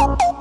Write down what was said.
you